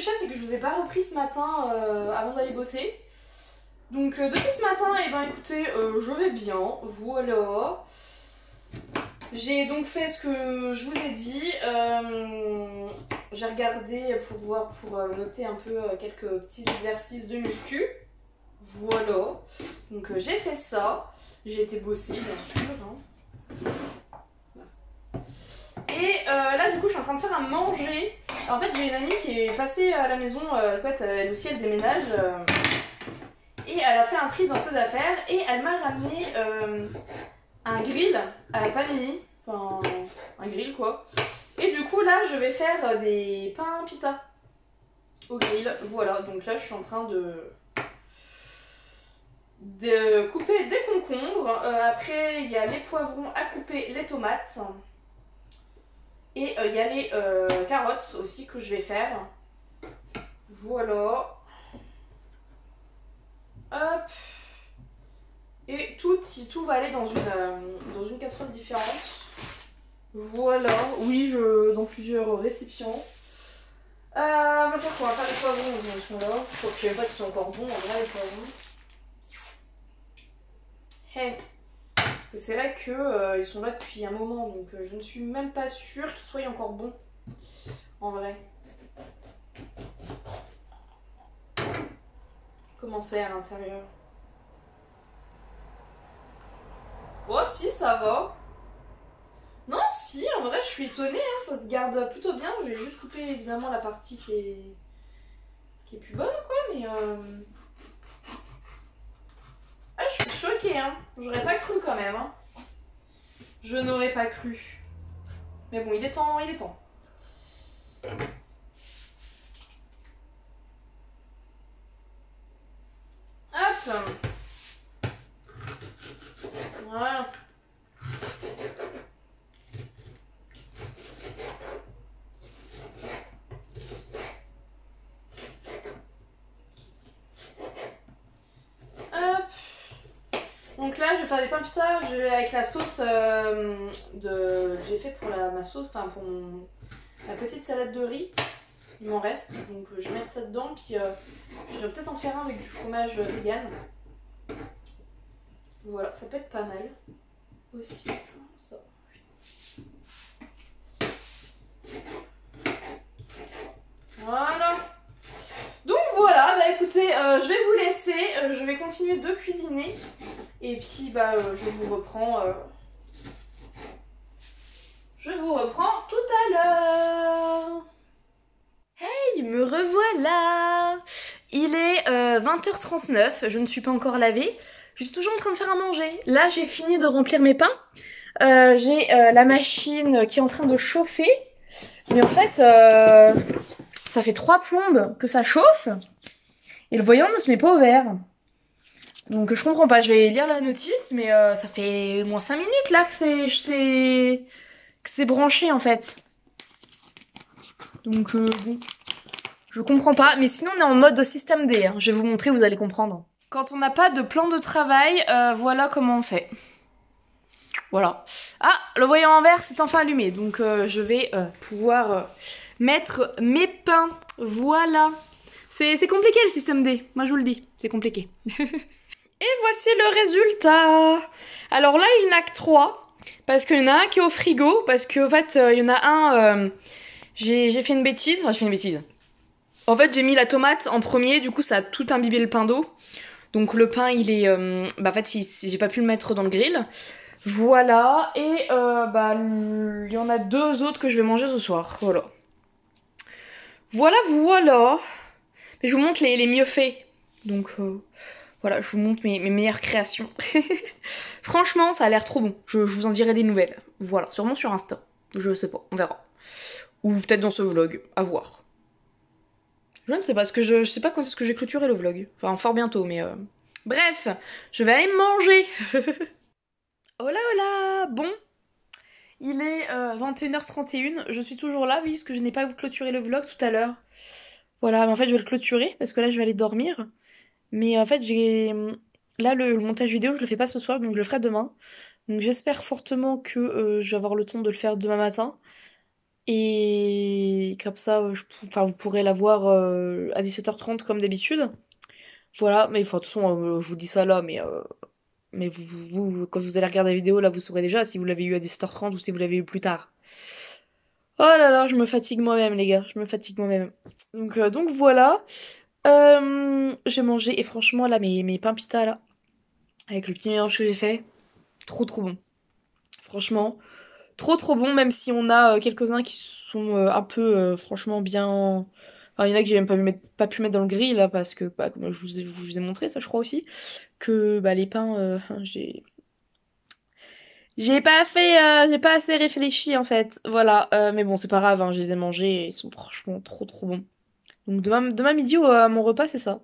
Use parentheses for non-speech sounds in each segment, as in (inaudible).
chiant, c'est que je vous ai pas repris ce matin euh, avant d'aller bosser. Donc euh, depuis ce matin, et ben écoutez, euh, je vais bien, voilà. J'ai donc fait ce que je vous ai dit. J'ai regardé pour voir, pour noter un peu quelques petits exercices de muscu. Voilà. Donc j'ai fait ça. J'ai été bosser, bien sûr. hein. Et là, du coup, je suis en train de faire à manger. En fait, j'ai une amie qui est passée à la maison. euh, elle aussi, elle déménage. euh, et elle a fait un tri dans ses affaires. Et elle m'a ramené euh, un grill à la panini. Enfin, un grill, quoi. Et du coup, là, je vais faire des pains pita au grill. Voilà, donc là, je suis en train de de couper des concombres. Après, il y a les poivrons à couper, les tomates. Et euh, il y a les euh, carottes aussi que je vais faire. Voilà. Hop. Et tout, tout va aller dans une, euh, dans une casserole différente. Voilà. Oui, je, dans plusieurs récipients. On va faire quoi? On va faire les poivrons. Je je sais pas s'ils sont encore bons en vrai, les poivrons. Hey. C'est vrai que euh, sont là depuis un moment, donc euh, je ne suis même pas sûre qu'ils soient encore bons. En vrai. Comment c'est à l'intérieur? Oh si, ça va. Non, si, en vrai, je suis étonnée, hein, ça se garde plutôt bien. J'ai juste coupé évidemment la partie qui est qui est plus bonne, quoi, mais euh... Choquée, hein. J'aurais pas cru quand même, hein. Je n'aurais pas cru. Mais bon, il est temps, il est temps. Hop. Voilà. Hop. Je vais faire des pains pita je avec la sauce euh, de j'ai fait pour ma sauce, enfin pour ma petite salade de riz. Il m'en reste, donc je vais mettre ça dedans, puis, euh, puis je vais peut-être en faire un avec du fromage vegan. Voilà, ça peut être pas mal aussi. Voilà. Donc voilà, bah écoutez, euh, je vais vous laisser, euh, je vais continuer de cuisiner. Et puis bah euh, je vous reprends. euh, Je vous reprends tout à l'heure. Hey, me revoilà Il est euh, 20h39, je ne suis pas encore lavée. Je suis toujours en train de faire à manger. Là, j'ai fini de remplir mes pains. Euh, j'ai euh, la machine qui est en train de chauffer. Mais en fait, euh, ça fait trois plombes que ça chauffe. Et le voyant ne se met pas au vert. Donc je comprends pas, je vais lire la notice, mais euh, ça fait moins 5 minutes là que c'est que c'est branché en fait. Donc euh, bon, je comprends pas, mais sinon on est en mode système D. hein. Je vais vous montrer, vous allez comprendre. Quand on n'a pas de plan de travail, euh, voilà comment on fait. Voilà. Ah, le voyant en vert s'est enfin allumé, donc je vais pouvoir mettre mes pains. Voilà. C'est compliqué le système D, moi je vous le dis, c'est compliqué. (laughs) Et voici le résultat. Alors là, il n'y en a que trois. Parce qu'il y en a un qui est au frigo. Parce qu'en fait, euh, il y en a un... euh, j'ai fait une bêtise. Enfin, j'ai fait une bêtise. En fait, j'ai mis la tomate en premier. Du coup, ça a tout imbibé le pain d'eau. Donc le pain, il est... euh, bah en fait, j'ai pas pu le mettre dans le grill. Voilà. Et euh, bah, il y en a deux autres que je vais manger ce soir. Voilà. Voilà, voilà. Mais je vous montre les, les mieux faits. Donc... euh, voilà, je vous montre mes, meilleures créations. (laughs) Franchement, ça a l'air trop bon. Je, vous en dirai des nouvelles. Voilà, sûrement sur Insta. Je sais pas, on verra. Ou peut-être dans ce vlog, à voir. Je ne sais pas, parce que je, sais pas quand est-ce que j'ai clôturé le vlog. Enfin, fort bientôt, mais... euh, Bref, je vais aller manger. (laughs) hola hola Bon, il est euh, 21h31. Je suis toujours là, oui, parce que je n'ai pas clôturé le vlog tout à l'heure. Voilà, mais en fait, je vais le clôturer, parce que là, je vais aller dormir. Mais en fait, j'ai. Là, le, montage vidéo, je le fais pas ce soir, donc je le ferai demain. Donc j'espère fortement que euh, je vais avoir le temps de le faire demain matin. Et comme ça, je, enfin, vous pourrez la voir à 17h30 comme d'habitude. Voilà, mais enfin, de toute façon, je vous dis ça là, mais mais vous, quand vous allez regarder la vidéo, là, vous saurez déjà si vous l'avez eu à 17h30 ou si vous l'avez eu plus tard. Oh là là, je me fatigue moi-même, les gars. Je me fatigue moi-même. Donc, euh, donc voilà. Euh, j'ai mangé, et franchement, là, mes, pains pita, là, avec le petit mélange que j'ai fait, trop trop bon. Franchement, trop trop bon, même si on a euh, quelques-uns qui sont un peu, franchement, bien il y en a que j'ai même pas, pu mettre dans le grill là parce que bah, comme je vous, ai, montré ça je crois aussi que bah, les pains euh, (laughs) j'ai j'ai pas fait euh, j'ai pas assez réfléchi en fait voilà euh, mais bon c'est pas grave hein, je les ai mangés ils sont franchement trop trop bons donc demain, demain midi mon repas c'est ça.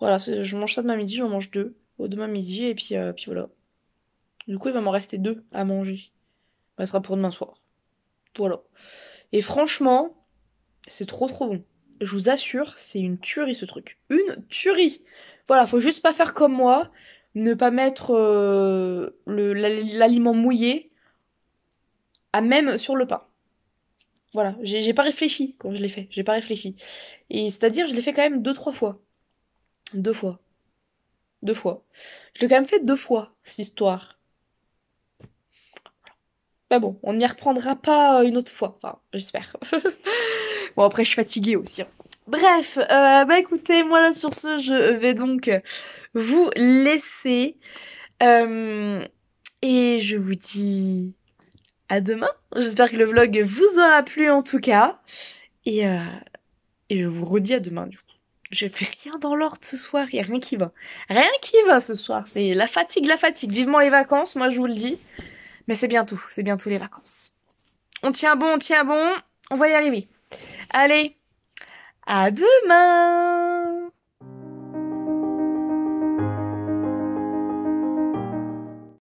Voilà je mange ça demain midi j'en mange deux au demain midi et puis puis voilà. Du coup il va m'en rester deux à manger. Ça sera pour demain soir. Voilà. Et franchement c'est trop trop bon. Je vous assure, c'est une tuerie ce truc. Une tuerie! Voilà, faut juste pas faire comme moi, ne pas mettre euh, l'aliment mouillé à même sur le pain. Voilà, j'ai pas réfléchi quand je l'ai fait, j'ai pas réfléchi. Et c'est-à-dire, je l'ai fait quand même deux, trois fois. Deux fois. Deux fois. Je l'ai quand même fait deux fois, cette histoire. Bah bon, on n'y reprendra pas une autre fois. Enfin, j'espère. (laughs) bon, après, je suis fatiguée aussi. Hein. Bref, euh, bah écoutez, moi là sur ce, je vais donc vous laisser. Euh, et je vous dis à demain. J'espère que le vlog vous aura plu en tout cas. Et, euh, et je vous redis à demain du coup. Je fais rien dans l'ordre ce soir, il a rien qui va. Rien qui va ce soir, c'est la fatigue, la fatigue. Vivement les vacances, moi je vous le dis. Mais c'est bientôt, c'est bientôt les vacances. On tient bon, on tient bon, on va y arriver. Allez, à demain